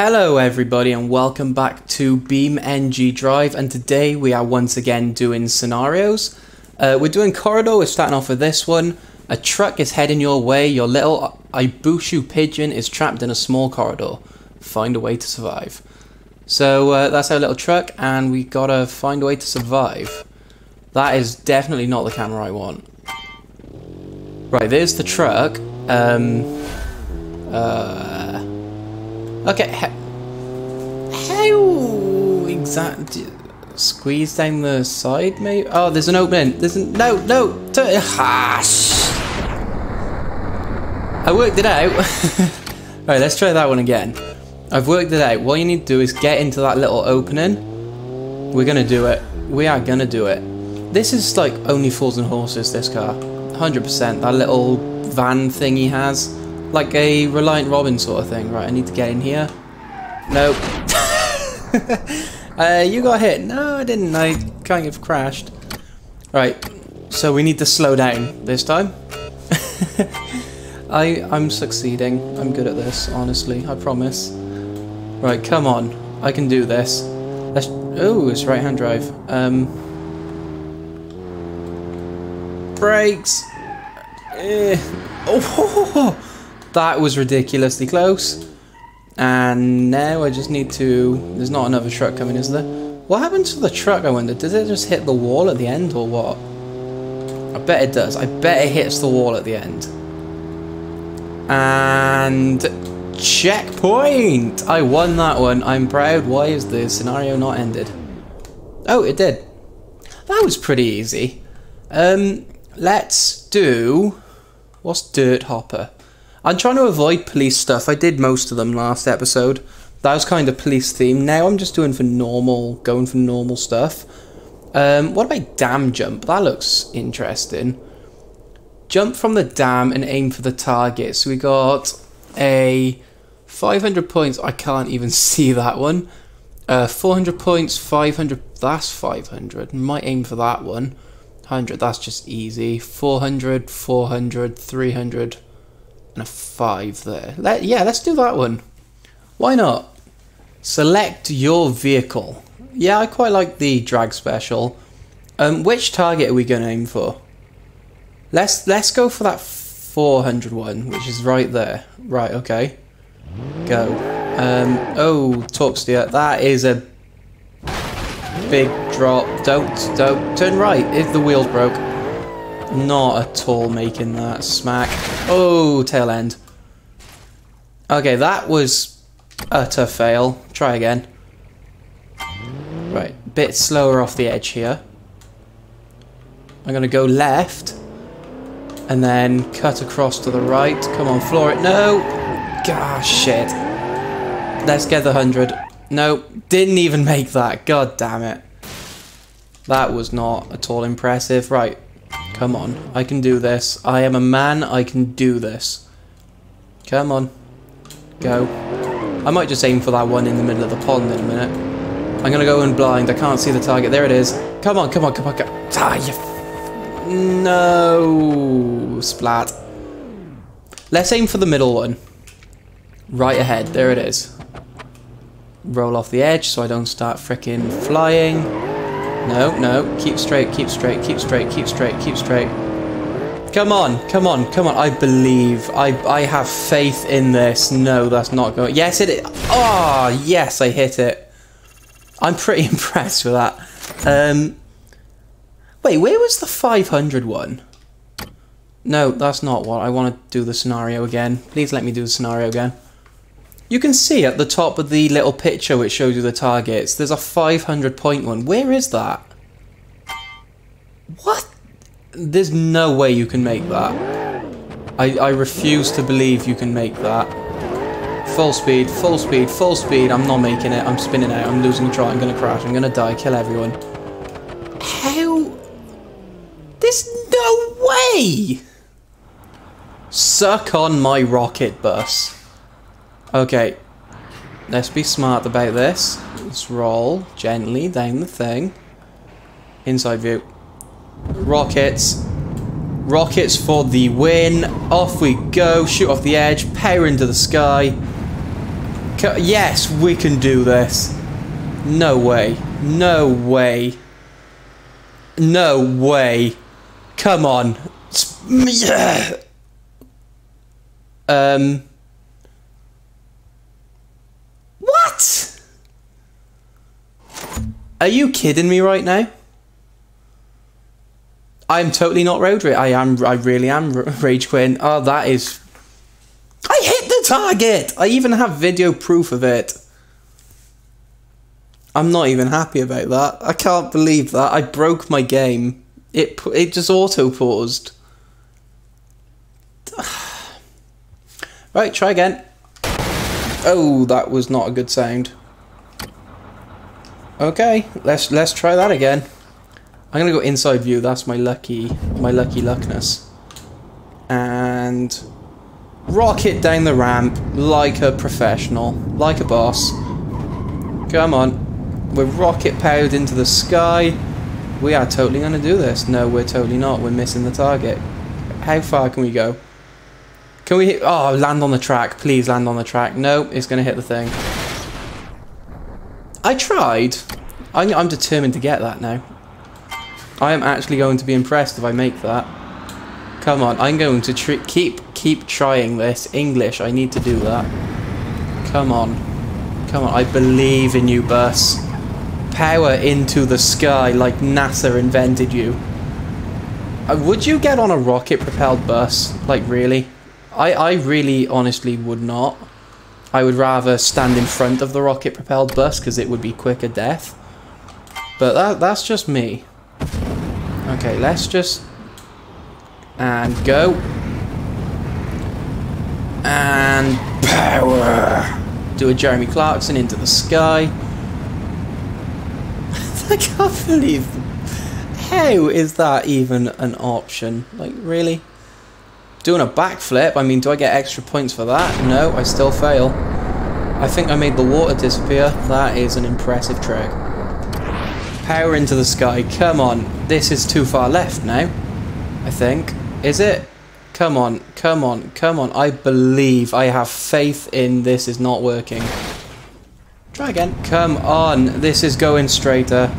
Hello everybody and welcome back to BeamNG Drive and today we are once again doing scenarios. Uh, we're doing corridor, we're starting off with this one. A truck is heading your way, your little Ibishu pigeon is trapped in a small corridor. Find a way to survive. So uh, that's our little truck and we gotta find a way to survive. That is definitely not the camera I want. Right, there's the truck. Um, uh, okay, how exactly? Squeeze down the side, maybe? Oh, there's an opening. There's an, no, no. Ah, I worked it out. Alright, let's try that one again. I've worked it out. What you need to do is get into that little opening. We're gonna do it. We are gonna do it. This is like only fools and horses. This car. 100%. That little van thing he has. Like a Reliant Robin sort of thing. Right, I need to get in here. Nope. uh, you got hit. No, I didn't. I kind of crashed. Right, so we need to slow down this time. I, I'm succeeding. I'm good at this, honestly. I promise. Right, come on. I can do this. Let's... Oh, it's right-hand drive. Um, brakes. Eh. Oh, that was ridiculously close. And now I just need to... There's not another truck coming, is there? What happened to the truck, I wonder? Did it just hit the wall at the end, or what? I bet it does. I bet it hits the wall at the end. And... Checkpoint! I won that one. I'm proud. Why is the scenario not ended? Oh, it did. That was pretty easy. Um, let's do... What's Dirt Hopper? I'm trying to avoid police stuff. I did most of them last episode. That was kind of police themed. Now I'm just doing for normal, going for normal stuff. Um, what about dam jump? That looks interesting. Jump from the dam and aim for the target. So we got a 500 points. I can't even see that one. Uh, 400 points, 500. That's 500. Might aim for that one. 100. That's just easy. 400, 400, 300, and a 5 there. Let, yeah, let's do that one. Why not? Select your vehicle. Yeah, I quite like the drag special. Um, which target are we going to aim for? Let's let's go for that 400 one, which is right there. Right, okay. Go. Um, oh, Torxtia, that is a big drop. Don't, don't, turn right if the wheels broke. Not at all making that smack. Oh, tail end. Okay, that was utter fail. Try again. Right, bit slower off the edge here. I'm going to go left. And then cut across to the right. Come on, floor it. No! Gosh, shit. Let's get the 100. No, didn't even make that. God damn it. That was not at all impressive. Right, come on. I can do this. I am a man. I can do this. Come on. Go. I might just aim for that one in the middle of the pond in a minute. I'm to go in blind. I can't see the target. There it is. Come on, come on, come on. Come on. Ah, you no. Splat. Let's aim for the middle one. Right ahead. There it is. Roll off the edge so I don't start freaking flying. No, no. Keep straight, keep straight, keep straight, keep straight, keep straight. Come on, come on, come on. I believe. I, I have faith in this. No, that's not going. Yes, it is. Oh, yes, I hit it. I'm pretty impressed with that. Um, Wait, where was the 500 one? No, that's not what. I want to do the scenario again. Please let me do the scenario again. You can see at the top of the little picture which shows you the targets, there's a 500 point one. Where is that? What? There's no way you can make that. I, I refuse to believe you can make that. Full speed, full speed, full speed. I'm not making it. I'm spinning out. I'm losing control. I'm going to crash. I'm going to die. Kill everyone. How? There's no way! Suck on my rocket bus. Okay. Let's be smart about this. Let's roll gently down the thing. Inside view. Rockets. Rockets for the win. Off we go. Shoot off the edge. Power into the sky. yes, we can do this. No way. No way. No way. Come on. Yeah. Um. What? Are you kidding me right now? I'm totally not road rage. I am. I really am rage quitting. Oh, that is. I hit the target. I even have video proof of it. I'm not even happy about that. I can't believe that. I broke my game. It it just auto paused. right, try again. Oh, that was not a good sound. Okay, let's let's try that again. I'm gonna go inside view. That's my lucky my lucky luckness. And rocket down the ramp like a professional, like a boss. Come on. We're rocket powered into the sky. We are totally to do this. No, we're totally not. We're missing the target. How far can we go? Can we hit... Oh, land on the track. Please land on the track. No, it's to hit the thing. I tried. I'm, I'm determined to get that now. I am actually going to be impressed if I make that. Come on, I'm going to keep keep trying this. English, I need to do that. Come on. Come on, I believe in you, bus power into the sky like NASA invented you. Uh, would you get on a rocket propelled bus? Like, really? I, I really honestly would not. I would rather stand in front of the rocket propelled bus because it would be quicker death. But that, that's just me. Okay, let's just... And go. And power! Do a Jeremy Clarkson into the sky. I can't believe. How is that even an option? Like, really? Doing a backflip? I mean, do I get extra points for that? No, I still fail. I think I made the water disappear. That is an impressive trick. Power into the sky. Come on. This is too far left now. I think. Is it? Come on. Come on. Come on. I believe. I have faith in this is not working. Try again. Come on. This is going straighter.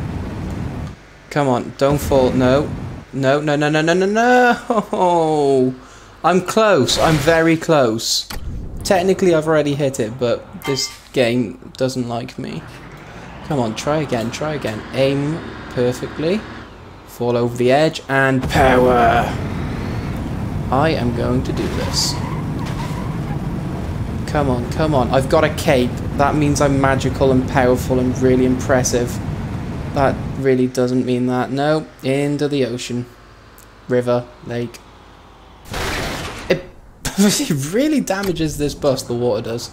Come on. Don't fall. No. No, no, no, no, no, no, no. I'm close. I'm very close. Technically, I've already hit it, but this game doesn't like me. Come on. Try again. Try again. Aim perfectly. Fall over the edge and power. I am going to do this. Come on, come on. I've got a cape. That means I'm magical and powerful and really impressive. That really doesn't mean that. No, into the ocean. River, lake. It, really damages this bus, the water does.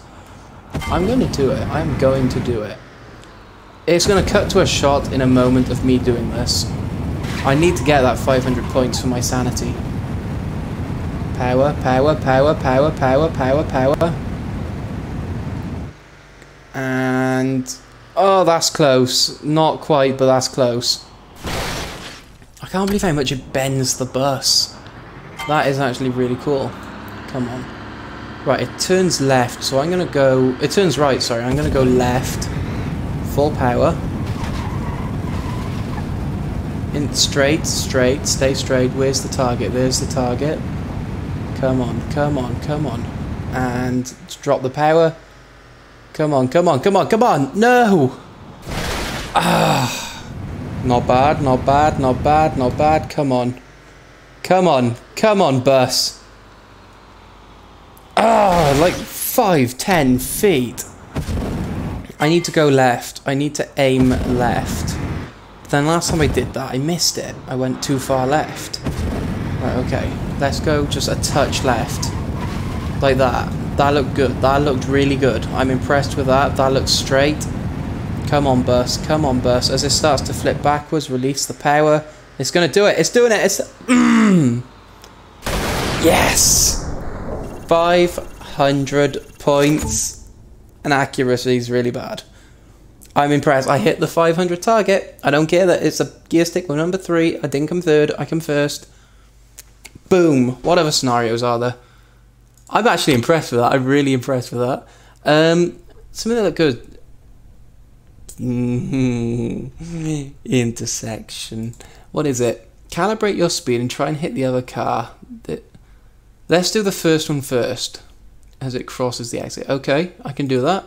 I'm going to do it. I'm going to do it. It's going to cut to a shot in a moment of me doing this. I need to get that 500 points for my sanity. Power, power, power, power, power, power, power. And... Oh, that's close. Not quite, but that's close. I can't believe how much it bends the bus. That is actually really cool. Come on. Right, it turns left, so I'm going to go... It turns right, sorry. I'm going to go left. Full power. In straight, straight, stay straight. Where's the target? There's the target. Come on, come on, come on. And drop the power. Come on, come on, come on, come on. No! Ah. Not bad, not bad, not bad, not bad. Come on. Come on, come on, bus. Ah, like five, ten feet. I need to go left. I need to aim left. Then last time I did that, I missed it. I went too far left. Right, okay. Let's go just a touch left. Like that. That looked good. That looked really good. I'm impressed with that. That looks straight. Come on, bus. Come on, bus. As it starts to flip backwards, release the power. It's going to do it. It's doing it. It's... Mm. Yes! 500 points. And accuracy is really bad. I'm impressed. I hit the 500 target. I don't care that it's a gear stick with number 3. I didn't come third. I come first. Boom. What other scenarios are there? I'm actually impressed with that. I'm really impressed with that. Um, something that looked good. Mm-hmm. Intersection. What is it? Calibrate your speed and try and hit the other car. Let's do the first one first as it crosses the exit. Okay, I can do that.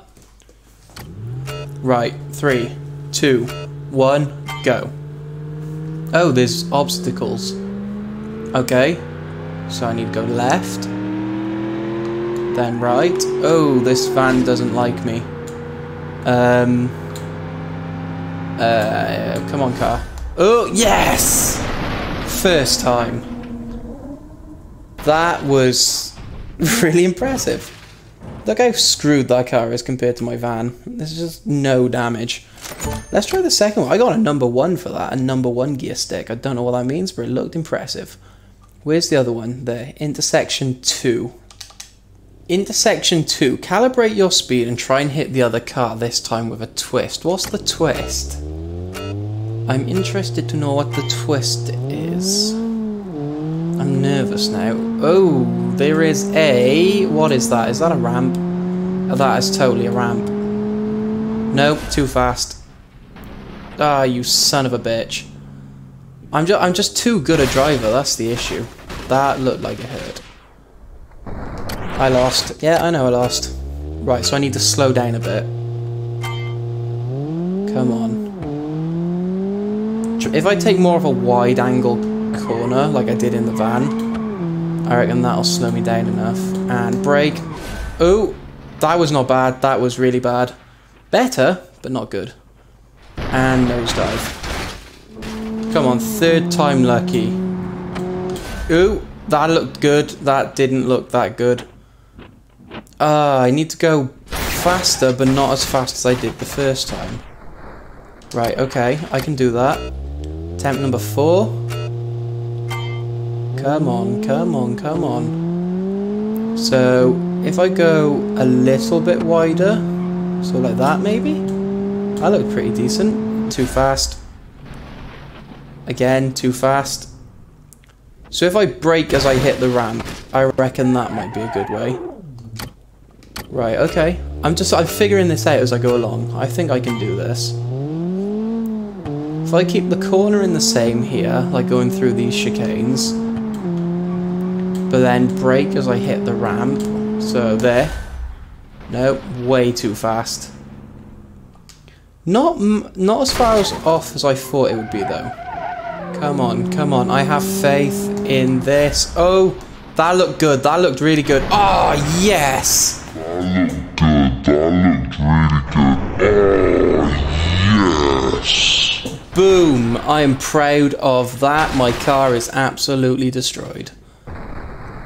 Right, three, two, one, go. Oh, there's obstacles. Okay, so I need to go left, then right. Oh, this van doesn't like me. Um. Uh, come on, car. Oh, yes! First time. That was really impressive. Look how screwed that car is compared to my van. There's just no damage. Let's try the second one. I got a number one for that, a number one gear stick. I don't know what that means, but it looked impressive. Where's the other one? There. Intersection 2. Intersection 2. Calibrate your speed and try and hit the other car, this time with a twist. What's the twist? I'm interested to know what the twist is. I'm nervous now. Oh, there is a... What is that? Is that a ramp? Oh, that is totally a ramp. Nope, too fast. Ah, you son of a bitch. I'm, ju I'm just too good a driver, that's the issue. That looked like it hurt. I lost. Yeah, I know I lost. Right, so I need to slow down a bit. Come on. If I take more of a wide angle corner, like I did in the van, I reckon that'll slow me down enough. And brake. Oh, that was not bad. That was really bad. Better, but not good. And nosedive. Come on, third time lucky. Ooh, that looked good. That didn't look that good. Uh, I need to go faster, but not as fast as I did the first time. Right, okay, I can do that. Attempt number four. Come on, come on, come on. So, if I go a little bit wider, so like that maybe? That looked pretty decent. Too fast. Again, too fast. So if I brake as I hit the ramp, I reckon that might be a good way. Right, okay. I'm just, I'm figuring this out as I go along. I think I can do this. If I keep the corner in the same here, like going through these chicanes, but then brake as I hit the ramp, so there. Nope, way too fast. Not, not as far as off as I thought it would be though. Come on, come on. I have faith in this. Oh, that looked good. That looked really good. Oh, yes. That looked good. That looked really good. Oh, yes. Boom. I am proud of that. My car is absolutely destroyed.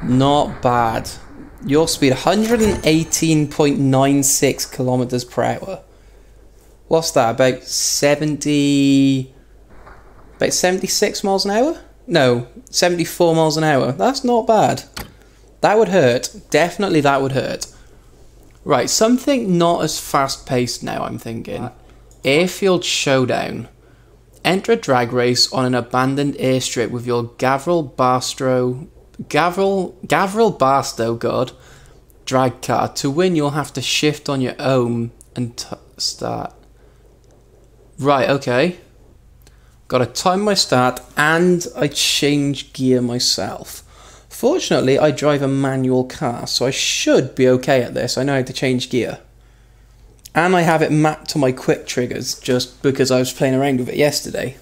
Not bad. Your speed 118.96 kilometers per hour. What's that? About 70 about 76 miles an hour? No, 74 miles an hour. That's not bad. That would hurt. Definitely that would hurt. Right, something not as fast paced now, I'm thinking. Airfield Showdown. Enter a drag race on an abandoned airstrip with your Gavril Barstow. Gavril. Gavril Barstow, God. Drag car. To win, you'll have to shift on your own and start. Right, okay. Got to time my start and I change gear myself. Fortunately, I drive a manual car, so I should be okay at this. I know how to change gear. And I have it mapped to my quick triggers just because I was playing around with it yesterday.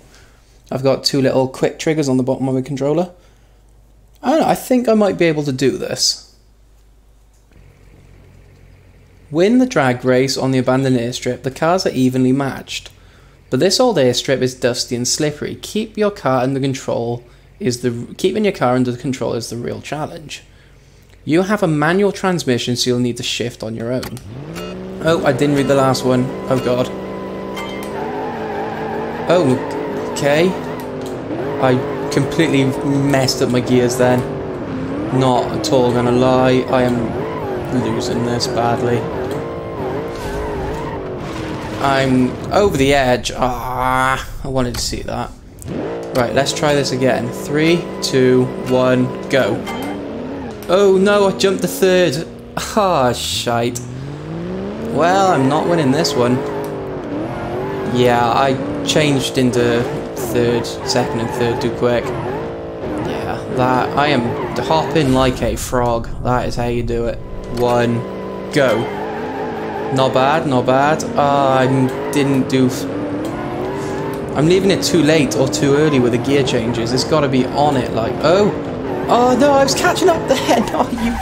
I've got two little quick triggers on the bottom of my controller. I don't know, I think I might be able to do this. Win the drag race on the abandoned airstrip, the cars are evenly matched. But this old airstrip is dusty and slippery. Keep your car under control is the keeping your car under control is the real challenge. You have a manual transmission, so you'll need to shift on your own. Oh, I didn't read the last one. Oh god. Oh, okay. I completely messed up my gears then. Not at all gonna lie, I am losing this badly. I'm over the edge. Ah, I wanted to see that. Right, let's try this again. Three, two, one, go. Oh no, I jumped the third. Ah, shite. Well, I'm not winning this one. Yeah, I changed into third, second and third too quick. Yeah, that, I am hopping like a frog. That is how you do it. One, go. Not bad, not bad. Uh, I didn't do... I'm leaving it too late or too early with the gear changes. It's got to be on it, like, oh. Oh, no, I was catching up there. No, you...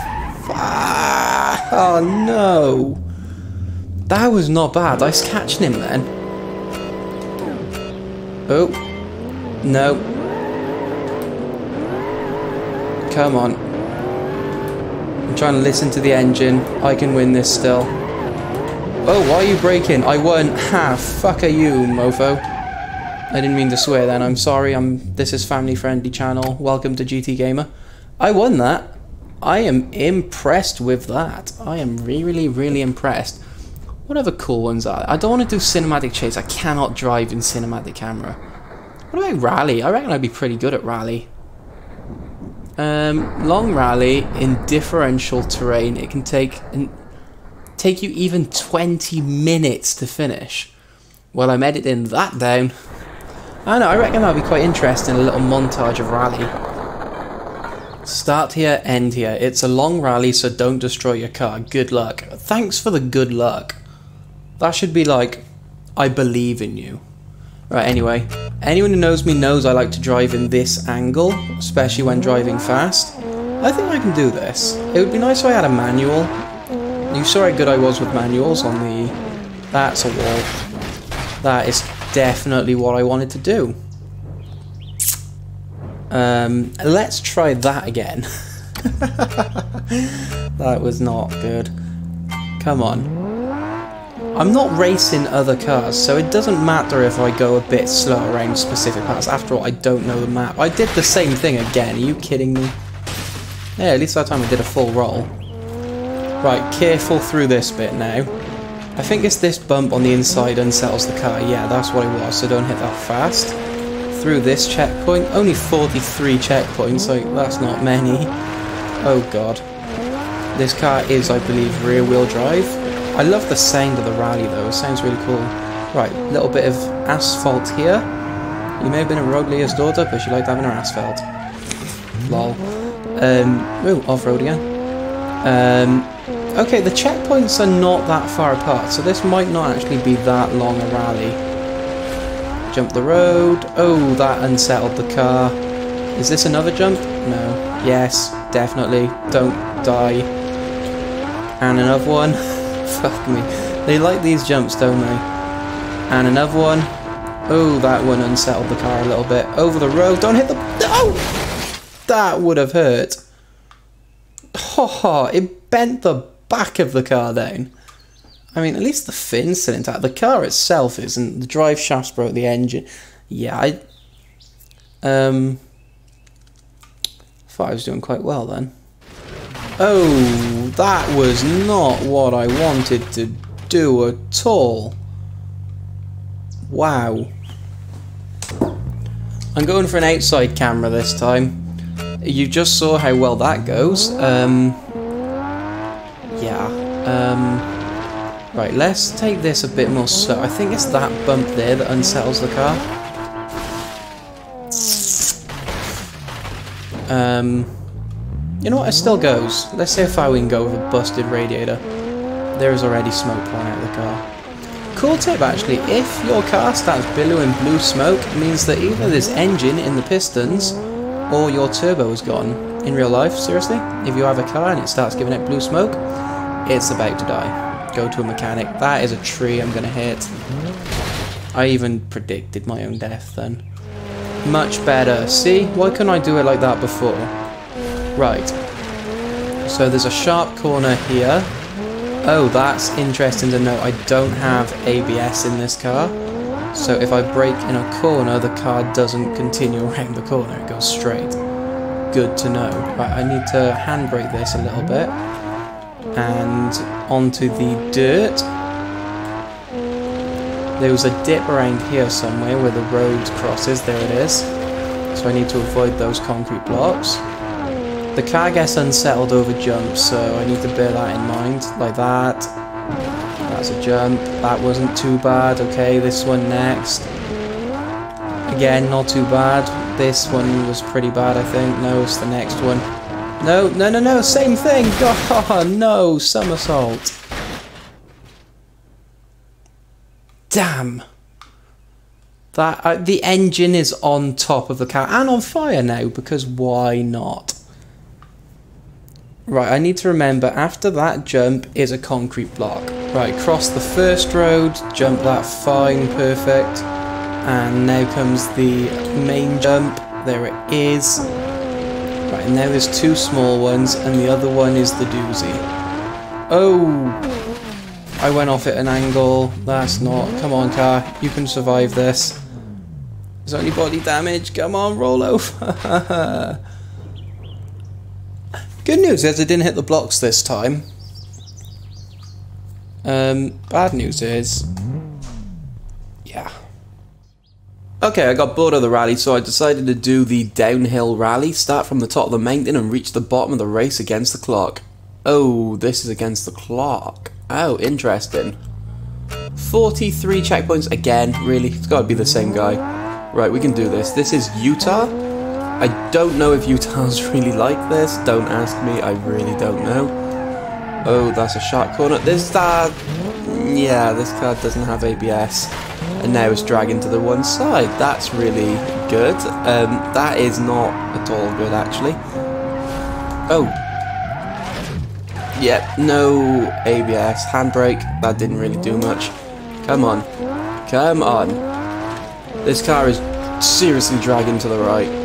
Oh, no. That was not bad. I was catching him then. Oh. No. Come on. I'm trying to listen to the engine. I can win this still. Oh, why are you braking? I won. Ha, ah, fuck are you, mofo. I didn't mean to swear then. I'm sorry. I'm. This is family friendly channel. Welcome to GT Gamer. I won that. I am impressed with that. I am really, really impressed. What other cool ones are there? I don't want to do cinematic chase. I cannot drive in cinematic camera. What about rally? I reckon I'd be pretty good at rally. Um, long rally in differential terrain. It can take take you even 20 minutes to finish. Well, I'm editing that down. I know, I reckon that'd be quite interesting, a little montage of rally. Start here, end here. It's a long rally, so don't destroy your car. Good luck. Thanks for the good luck. That should be like, I believe in you. Right, anyway. Anyone who knows me knows I like to drive in this angle, especially when driving fast. I think I can do this. It would be nice if I had a manual. You saw how good I was with manuals on the... That's a wall. That is definitely what I wanted to do. Um, let's try that again. that was not good. Come on. I'm not racing other cars, so it doesn't matter if I go a bit slow around specific parts. After all, I don't know the map. I did the same thing again. Are you kidding me? Yeah, at least that time I did a full roll. Right, careful through this bit now. I think it's this bump on the inside unsettles the car. Yeah, that's what it was, so don't hit that fast. Through this checkpoint. Only 43 checkpoints, like, that's not many. Oh god. This car is, I believe, rear-wheel drive. I love the sound of the rally though, it sounds really cool. Right, little bit of asphalt here. You may have been a leader's daughter, but she liked having her asphalt. Lol. Um, ooh, off-road again. Um, okay, the checkpoints are not that far apart, so this might not actually be that long a rally. Jump the road. Oh, that unsettled the car. Is this another jump? No. Yes, definitely. Don't die. And another one. Fuck me. They like these jumps, don't they? And another one. Oh, that one unsettled the car a little bit. Over the road. Don't hit the... Oh! That would have hurt. Ha ha! It bent the back of the car down. I mean, at least the fin's still intact. The car itself isn't. The drive shafts broke the engine. Yeah, I... Um... thought I was doing quite well then. Oh, that was not what I wanted to do at all. Wow. I'm going for an outside camera this time. You just saw how well that goes. Um, yeah. Um, right, let's take this a bit more slow. I think it's that bump there that unsettles the car. Um, you know what, it still goes. Let's see if I can go with a busted radiator. There is already smoke pouring out of the car. Cool tip actually, if your car starts billowing blue smoke, it means that either there's engine in the pistons, or your turbo is gone. In real life, seriously, if you have a car and it starts giving out blue smoke, it's about to die. Go to a mechanic. That is a tree I'm gonna hit. I even predicted my own death then. Much better. See, why couldn't I do it like that before? Right. So there's a sharp corner here. Oh, that's interesting to know. I don't have ABS in this car. So if I brake in a corner, the car doesn't continue around the corner. It goes straight. Good to know. Right, I need to handbrake this a little bit. And onto the dirt. There was a dip around here somewhere where the road crosses. There it is. So I need to avoid those concrete blocks. The car gets unsettled over jumps, so I need to bear that in mind, like that. That's a jump. That wasn't too bad. Okay, this one next. Again, not too bad. This one was pretty bad, I think. No, it's the next one. No, no, no, no, same thing! Oh, no, somersault. Damn. That uh, The engine is on top of the car and on fire now, because why not? Right, I need to remember after that jump is a concrete block. Right, cross the first road, jump that fine, perfect. And now comes the main jump. There it is. Right, and now there's two small ones, and the other one is the doozy. Oh! I went off at an angle. That's not... Come on, car. You can survive this. Is there any body damage? Come on, roll over. Good news is I didn't hit the blocks this time. Um, bad news is... Yeah. Okay, I got bored of the rally, so I decided to do the downhill rally, start from the top of the mountain and reach the bottom of the race against the clock. Oh, this is against the clock. Oh, interesting. 43 checkpoints again, really? It's gotta be the same guy. Right, we can do this. This is Utah. I don't know if Utah's really like this. Don't ask me, I really don't know. Oh, that's a sharp corner. This, uh, yeah, this car doesn't have ABS. And now it's dragging to the one side. That's really good. Um, that is not at all good, actually. Oh. Yep, no ABS. Handbrake, that didn't really do much. Come on. Come on. This car is seriously dragging to the right.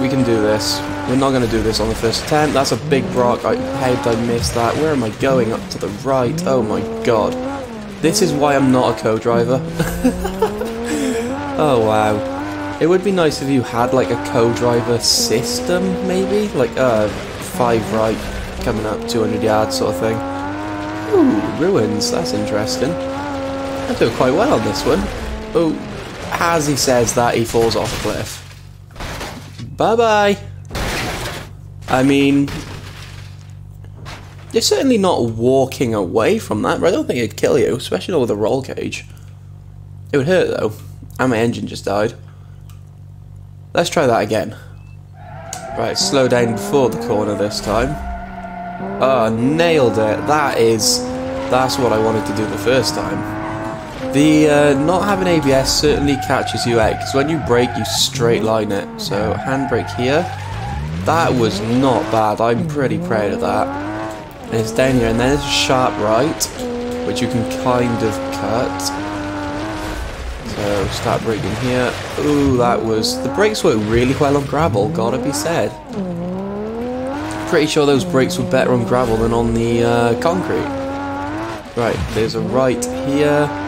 We can do this. We're not going to do this on the first attempt. That's a big rock. I, how did I miss that? Where am I going? Up to the right. Oh my god. This is why I'm not a co-driver. oh wow. It would be nice if you had like a co-driver system, maybe? Like uh, five right, coming up 200 yards sort of thing. Ooh, ruins. That's interesting. I do quite well on this one. Oh, as he says that, he falls off a cliff. Bye-bye. I mean, you're certainly not walking away from that, but I don't think it'd kill you, especially not with a roll cage. It would hurt though, and my engine just died. Let's try that again. Right, slow down before the corner this time. Oh, nailed it. That is, that's what I wanted to do the first time. The uh, not having ABS certainly catches you out, because when you brake, you straight line it. So, handbrake here. That was not bad. I'm pretty proud of that. And it's down here, and then there's a sharp right, which you can kind of cut. So, start braking here. Ooh, that was... The brakes work really well on gravel, gotta be said. Pretty sure those brakes were better on gravel than on the uh, concrete. Right, there's a right here.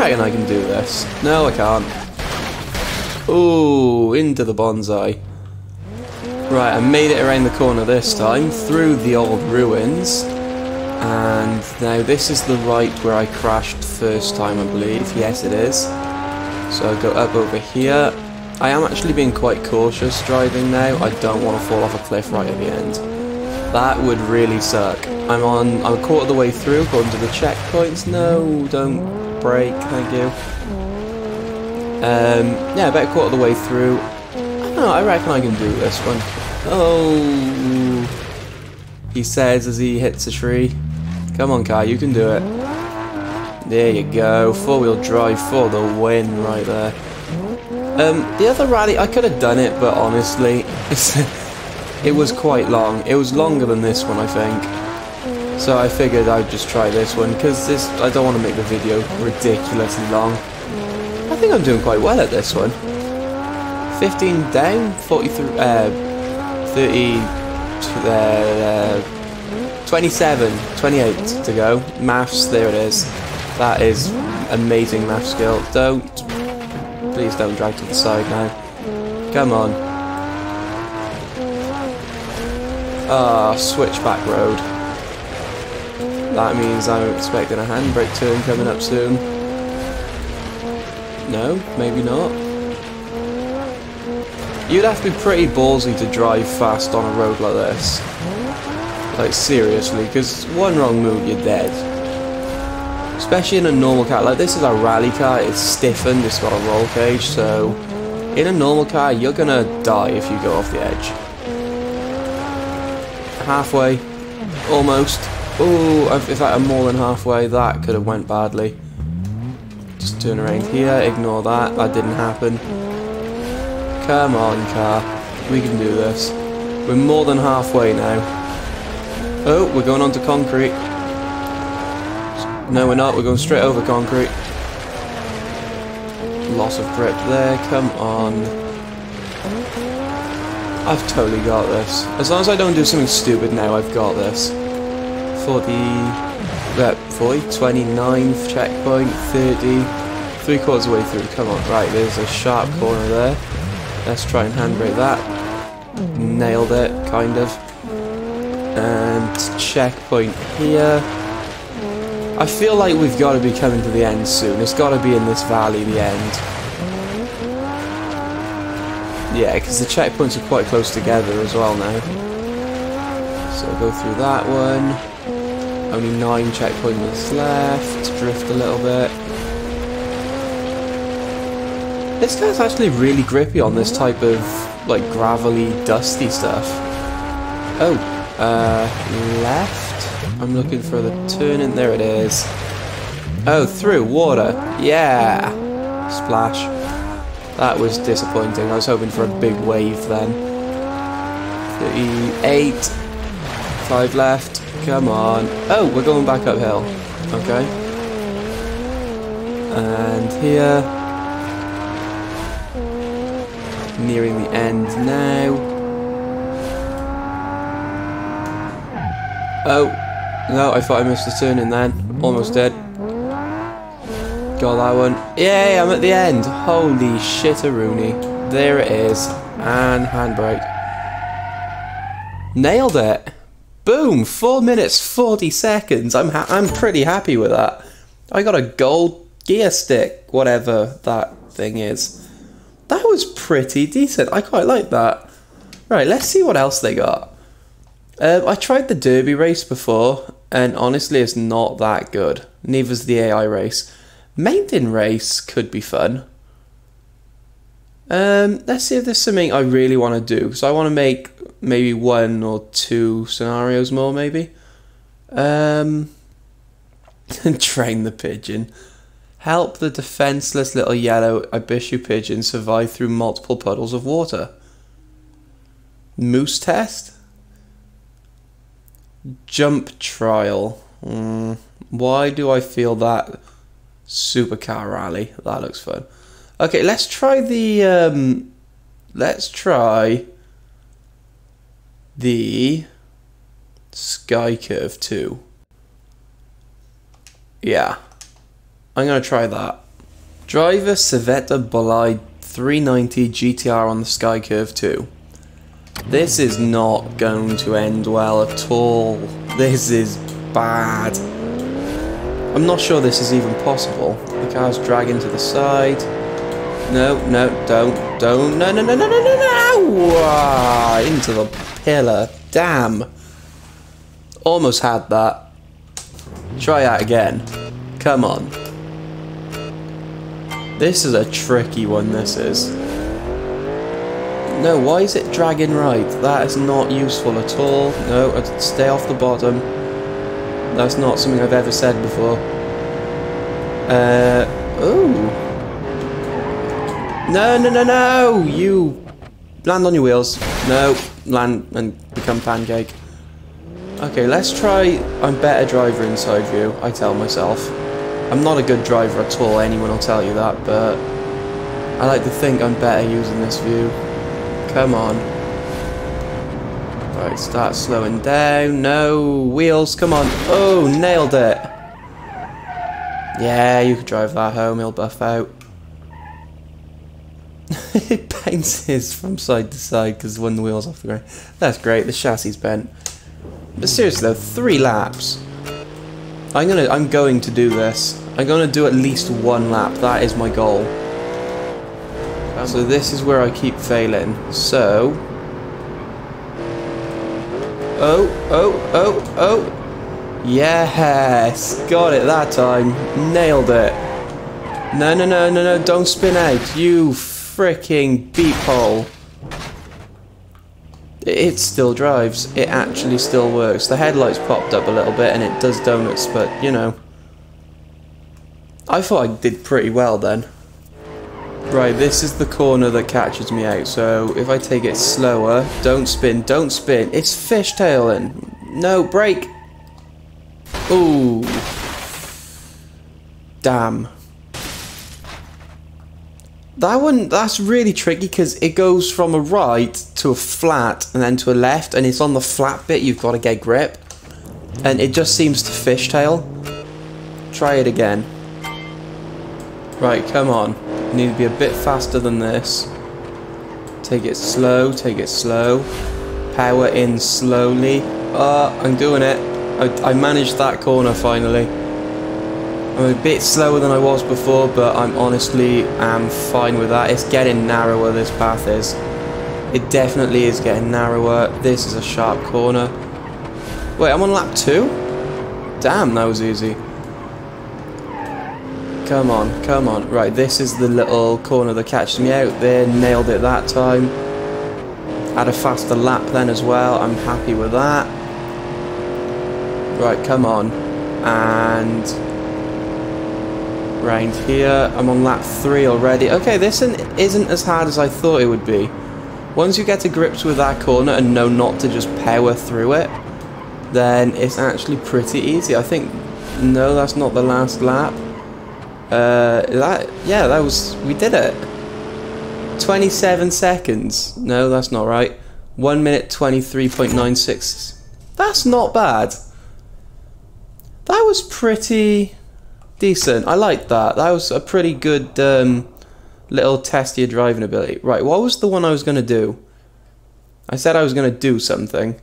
I reckon I can do this. No, I can't. Ooh, into the bonsai. Right, I made it around the corner this time, through the old ruins. And now this is the right where I crashed first time, I believe. Yes, it is. So I go up over here. I am actually being quite cautious driving now. I don't want to fall off a cliff right at the end. That would really suck. I'm on, I'm a quarter of the way through, according to the checkpoints. No, don't brake, thank you. Um, yeah, about a quarter of the way through. I know, I reckon I can do this one. Oh, he says as he hits a tree. Come on, car, you can do it. There you go, four-wheel drive for the win right there. Um, the other rally, I could have done it, but honestly, it was quite long. It was longer than this one, I think. So I figured I'd just try this one because this I don't want to make the video ridiculously long. I think I'm doing quite well at this one. 15 down, 43, uh, 30, uh, 27, 28 to go. Maths, there it is. That is amazing math skill. Don't, please don't drag to the side now. Come on. Ah, oh, switchback road. That means I'm expecting a handbrake turn coming up soon. No, maybe not. You'd have to be pretty ballsy to drive fast on a road like this. Like, seriously, because one wrong move, you're dead. Especially in a normal car. Like, this is a rally car, it's stiffened, it's got a roll cage, so... In a normal car, you're gonna die if you go off the edge. Halfway. Almost. Oh, fact, I'm more than halfway. That could have went badly. Just turn around here, ignore that. That didn't happen. Come on, car. We can do this. We're more than halfway now. Oh, we're going onto concrete. No, we're not. We're going straight over concrete. Loss of grip there. Come on. I've totally got this. As long as I don't do something stupid now, I've got this. 40, uh, 40, 29th checkpoint, 30, three quarters the way through. Come on, right, there's a sharp corner there. Let's try and handbrake that. Nailed it, kind of. And checkpoint here. I feel like we've got to be coming to the end soon. It's got to be in this valley, the end. Yeah, because the checkpoints are quite close together as well now. So go through that one. Only nine checkpoints left. Drift a little bit. This guy's actually really grippy on this type of like gravelly, dusty stuff. Oh, uh, left. I'm looking for the turn in. There it is. Oh, through water. Yeah. Splash. That was disappointing. I was hoping for a big wave then. 38. Five left. Come on. Oh, we're going back uphill. Okay. And here. Nearing the end now. Oh. No, I thought I missed a turn in then. Almost dead. Got that one. Yay, I'm at the end. Holy shit a Rooney. There it is. And handbrake. Nailed it. Boom! 4 minutes 40 seconds. I'm I'm pretty happy with that. I got a gold gear stick, whatever that thing is. That was pretty decent. I quite like that. Right, let's see what else they got. Um, I tried the Derby race before, and honestly, it's not that good. Neither's the AI race. Mountain race could be fun. Um, let's see if there's something I really want to do. So I want to make maybe one or two scenarios more, maybe. Um, train the pigeon. Help the defenseless little yellow Ibishu pigeon survive through multiple puddles of water. Moose test. Jump trial. Mm, why do I feel that supercar rally? That looks fun. Okay, let's try the. Um, let's try the Sky Curve 2. Yeah. I'm going to try that. Driver a Civetta Bolide 390 GTR on the Sky Curve 2. This is not going to end well at all. This is bad. I'm not sure this is even possible. The car's dragging to the side. No, no, don't, don't, no, no, no, no, no, no, no! Ah, into the pillar. Damn. Almost had that. Try that again. Come on. This is a tricky one, this is. No, why is it dragging right? That is not useful at all. No, stay off the bottom. That's not something I've ever said before. Uh. No, no, no, no! You land on your wheels. No, land and become pancake. Okay, let's try I'm better driver inside view, I tell myself. I'm not a good driver at all, anyone will tell you that, but I like to think I'm better using this view. Come on. Right, start slowing down. No, wheels, come on. Oh, nailed it. Yeah, you could drive that home, he'll buff out. it bounces from side to side because when the wheel's off the ground. That's great, the chassis bent. But seriously though, three laps. I'm gonna I'm going to do this. I'm gonna do at least one lap, that is my goal. So this is where I keep failing. So oh, oh, oh, oh. Yes, got it that time. Nailed it. No, no, no, no, no, don't spin out. You freaking beep hole. It still drives. It actually still works. The headlights popped up a little bit and it does donuts, but you know. I thought I did pretty well then. Right, this is the corner that catches me out, so if I take it slower, don't spin, don't spin, it's fishtailing. No, brake. Ooh. Damn. That one, that's really tricky because it goes from a right to a flat and then to a left and it's on the flat bit you've got to get grip. And it just seems to fishtail. Try it again. Right, come on. You need to be a bit faster than this. Take it slow, take it slow. Power in slowly. Uh, I'm doing it. I, I managed that corner finally. I'm a bit slower than I was before, but I'm honestly am fine with that. It's getting narrower, this path is. It definitely is getting narrower. This is a sharp corner. Wait, I'm on lap two? Damn, that was easy. Come on, come on. Right, this is the little corner that catches me out there. Nailed it that time. Had a faster lap then as well. I'm happy with that. Right, come on. And round here. I'm on lap 3 already. Okay, this isn't as hard as I thought it would be. Once you get to grips with that corner and know not to just power through it, then it's actually pretty easy. I think, no, that's not the last lap. Uh, that, yeah, that was, we did it. 27 seconds. No, that's not right. 1 minute 23.96. That's not bad. That was pretty decent. I like that. That was a pretty good um, little test your driving ability. Right, what was the one I was going to do? I said I was going to do something.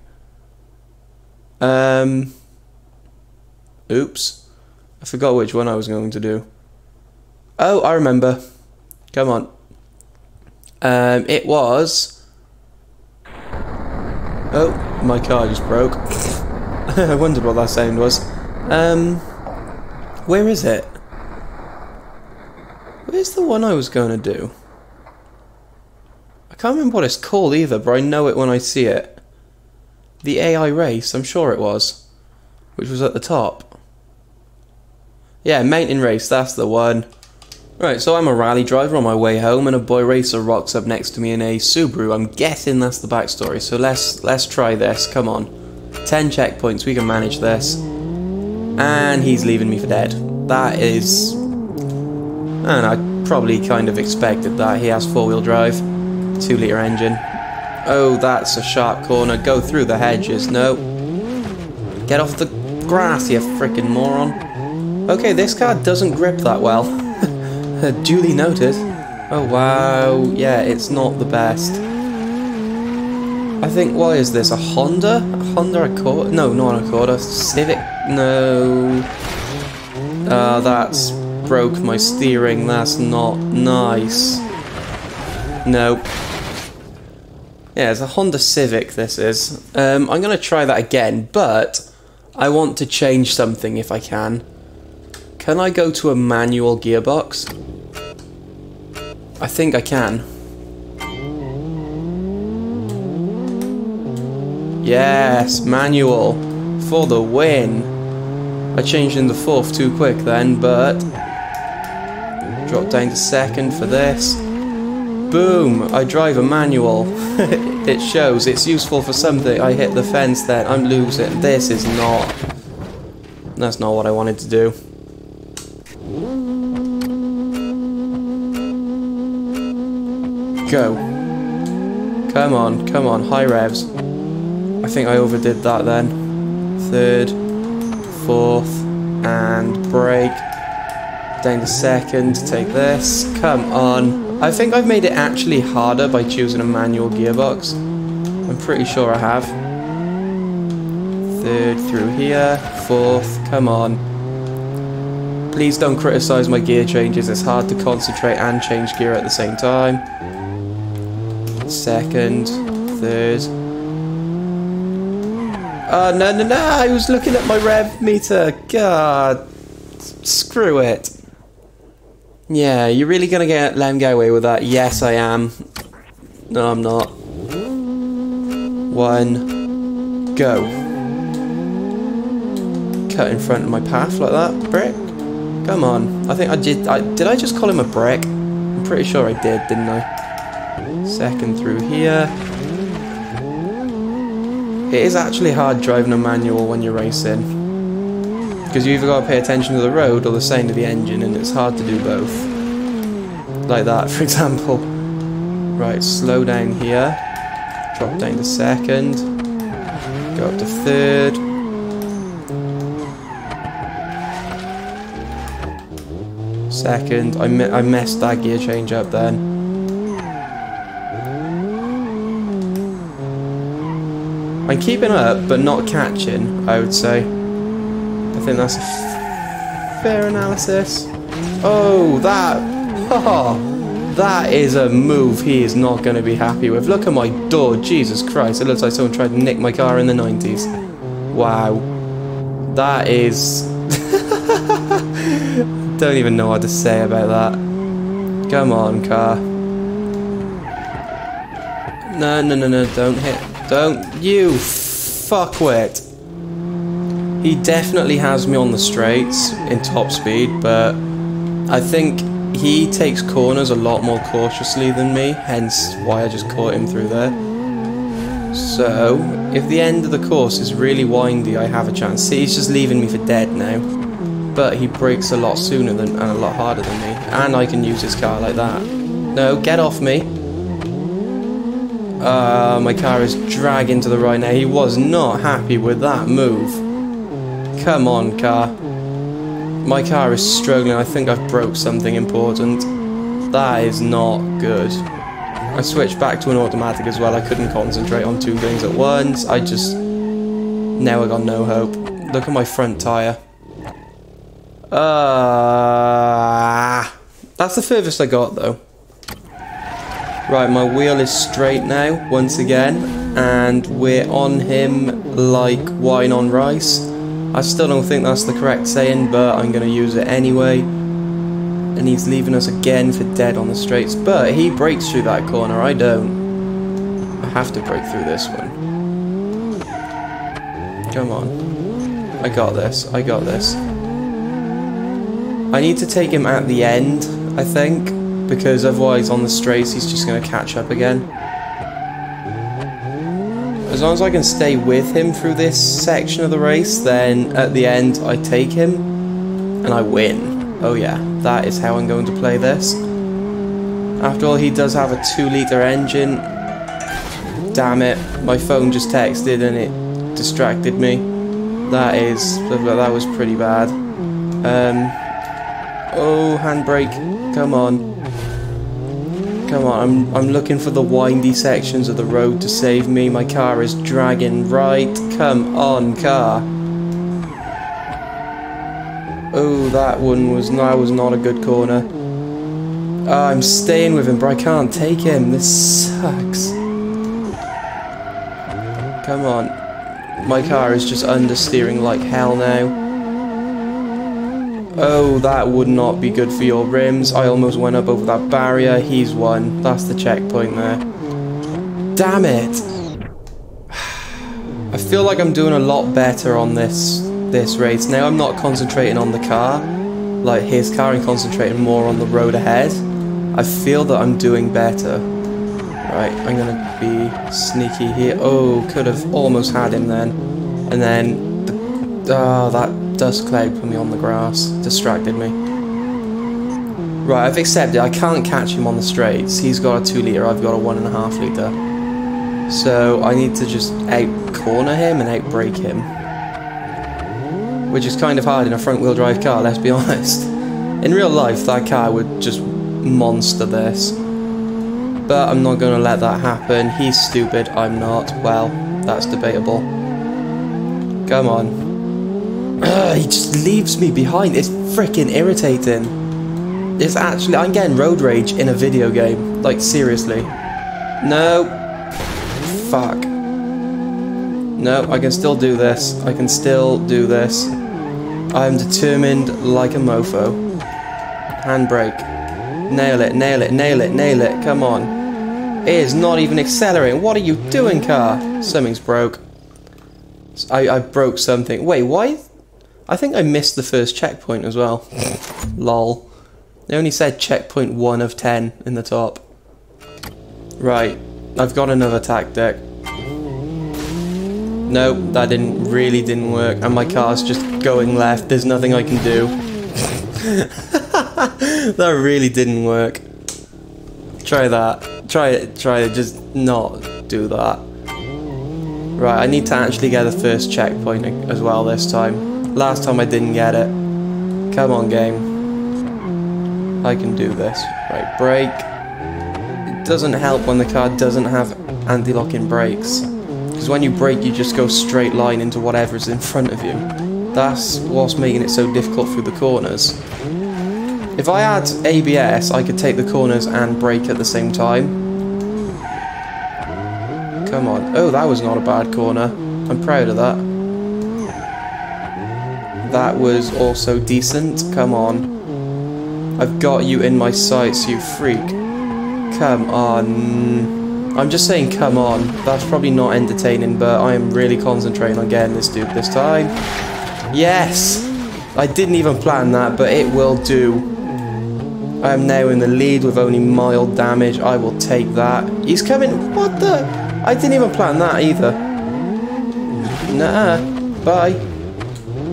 Um, oops. I forgot which one I was going to do. Oh, I remember. Come on. Um, it was... Oh, my car just broke. I wondered what that sound was. Um... Where is it? Where's the one I was going to do? I can't remember what it's called either, but I know it when I see it. The AI race, I'm sure it was. Which was at the top. Yeah, mountain race, that's the one. Right, so I'm a rally driver on my way home, and a boy racer rocks up next to me in a Subaru. I'm guessing that's the backstory, so let's let's try this. Come on, ten checkpoints, we can manage this. And he's leaving me for dead. That is... And I probably kind of expected that. He has four-wheel drive, two-litre engine. Oh, that's a sharp corner. Go through the hedges. No. Get off the grass, you freaking moron. Okay, this car doesn't grip that well. Duly noted. Oh, wow. Yeah, it's not the best. I think, what is this, a Honda? A Honda Accord? No, not an Accord, a Civic? No. Uh, that's broke my steering, that's not nice. Nope. Yeah, it's a Honda Civic, this is. Um, I'm going to try that again, but I want to change something if I can. Can I go to a manual gearbox? I think I can. Yes, manual. For the win. I changed in the fourth too quick then, but... Drop down to second for this. Boom! I drive a manual. it shows. It's useful for something. I hit the fence then. I'm losing. This is not... That's not what I wanted to do. Go. Come on, come on, high revs. I think I overdid that then. Third, fourth, and brake Down to second, take this. Come on. I think I've made it actually harder by choosing a manual gearbox. I'm pretty sure I have. Third through here. Fourth, come on. Please don't criticise my gear changes, it's hard to concentrate and change gear at the same time. Second, third, Oh, no, no, no. I was looking at my rev meter. God. Screw it. Yeah, you're really going to get let get away with that? Yes, I am. No, I'm not. One. Go. Cut in front of my path like that. Brick. Come on. I think I did. I, did I just call him a brick? I'm pretty sure I did, didn't I? Second through here. It is actually hard driving a manual when you're racing. Because you either got to pay attention to the road or the sound of the engine, and it's hard to do both. Like that, for example. Right, slow down here. Drop down to second. Go up to third. Second. I, me I messed that gear change up then. I'm keeping up, but not catching, I would say. I think that's a fair analysis. Oh, that... Oh, that is a move he is not going to be happy with. Look at my door, Jesus Christ. It looks like someone tried to nick my car in the 90s. Wow. That is... Don't even know what to say about that. Come on, car. No, no, no, no, don't hit. Don't you fuckwit. He definitely has me on the straights in top speed, but I think he takes corners a lot more cautiously than me, hence why I just caught him through there. So, if the end of the course is really windy, I have a chance. See, he's just leaving me for dead now. But he brakes a lot sooner than and a lot harder than me, and I can use his car like that. No, get off me. Uh, my car is dragging to the right now. He was not happy with that move. Come on, car. My car is struggling. I think I've broke something important. That is not good. I switched back to an automatic as well. I couldn't concentrate on two things at once. I just... Now I got no hope. Look at my front tyre. Uh, that's the furthest I got, though. Right, my wheel is straight now, once again, and we're on him like wine on rice. I still don't think that's the correct saying, but I'm going to use it anyway. And he's leaving us again for dead on the straights, but he brakes through that corner, I don't. I have to brake through this one. Come on. I got this, I got this. I need to take him at the end, I think because otherwise on the straights he's just going to catch up again. As long as I can stay with him through this section of the race, then at the end I take him and I win. Oh yeah, that is how I'm going to play this. After all, he does have a 2 litre engine. Damn it, my phone just texted and it distracted me. That is, that was pretty bad. Um, oh, handbrake, come on. Come on, I'm, I'm looking for the windy sections of the road to save me. My car is dragging right. Come on, car. Oh, that one was, that was not a good corner. Oh, I'm staying with him, but I can't take him. This sucks. Come on. My car is just understeering like hell now. Oh, that would not be good for your rims. I almost went up over that barrier. He's won. That's the checkpoint there. Damn it! I feel like I'm doing a lot better on this this race. Now I'm not concentrating on the car, like his car, and concentrating more on the road ahead. I feel that I'm doing better. Right, I'm gonna be sneaky here. Oh, could have almost had him then. And then, the, oh, that dust cloud put me on the grass, distracted me. Right, I've accepted I can't catch him on the straights. He's got a 2 litre, I've got a 1.5 litre. So I need to just out corner him and out brake him. Which is kind of hard in a front wheel drive car, let's be honest. In real life, that car would just monster this. But I'm not going to let that happen. He's stupid, I'm not. Well, that's debatable. Come on. Ugh, he just leaves me behind. It's freaking irritating. It's actually, I'm getting road rage in a video game. Like, seriously. No. Fuck. No, I can still do this. I can still do this. I am determined like a mofo. Handbrake. Nail it, nail it, nail it, nail it. Come on. It is not even accelerating. What are you doing, car? Something's broke. I, I broke something. Wait, why? I think I missed the first checkpoint as well. Lol. They only said checkpoint 1 of 10 in the top. Right. I've got another tactic. Nope, that didn't really didn't work, and my car's just going left. There's nothing I can do. that really didn't work. Try that. Try it. Try it. Just not do that. Right, I need to actually get the first checkpoint as well this time. Last time I didn't get it. Come on, game. I can do this. Right, brake. It doesn't help when the car doesn't have anti-locking brakes. Because when you brake, you just go straight line into whatever's in front of you. That's what's making it so difficult through the corners. If I had ABS, I could take the corners and brake at the same time. Come on. Oh, that was not a bad corner. I'm proud of that. That was also decent. Come on. I've got you in my sights, you freak. Come on. I'm just saying come on. That's probably not entertaining, but I am really concentrating on getting this dude this time. Yes! I didn't even plan that, but it will do. I am now in the lead with only mild damage. I will take that. He's coming. What the? I didn't even plan that either. Nah. Bye.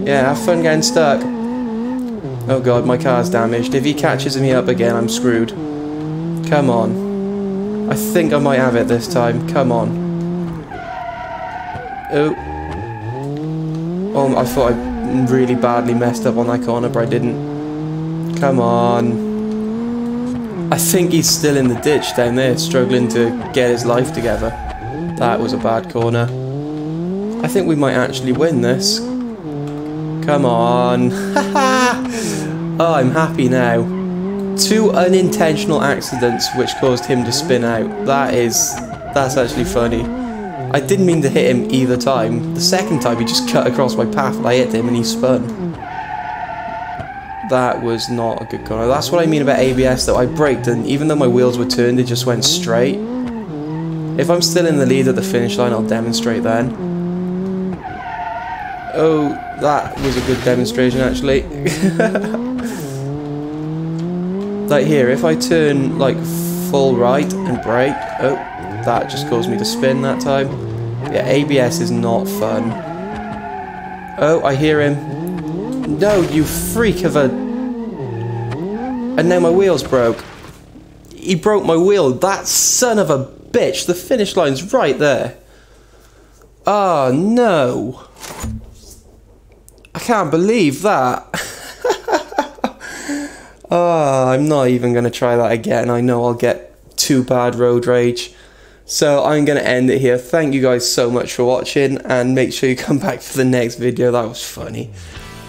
Yeah, have fun getting stuck. Oh god, my car's damaged. If he catches me up again, I'm screwed. Come on. I think I might have it this time. Come on. Oh. Oh, I thought I really badly messed up on that corner, but I didn't. Come on. I think he's still in the ditch down there, struggling to get his life together. That was a bad corner. I think we might actually win this. Come on. oh, I'm happy now. Two unintentional accidents which caused him to spin out. That is... That's actually funny. I didn't mean to hit him either time. The second time he just cut across my path and I hit him and he spun. That was not a good corner. That's what I mean about ABS though. I braked and even though my wheels were turned, it just went straight. If I'm still in the lead at the finish line, I'll demonstrate then. Oh, that was a good demonstration actually. like here, if I turn like full right and brake, oh, that just caused me to spin that time. Yeah, ABS is not fun. Oh, I hear him. No, you freak of a... And now my wheel's broke. He broke my wheel. That son of a bitch. The finish line's right there. Oh, no. I can't believe that. oh, I'm not even going to try that again. I know I'll get too bad road rage. So I'm going to end it here. Thank you guys so much for watching and make sure you come back for the next video. That was funny.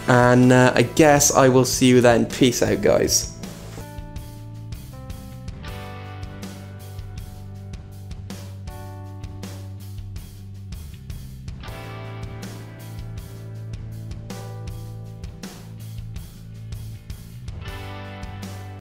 And uh, I guess I will see you then. Peace out, guys.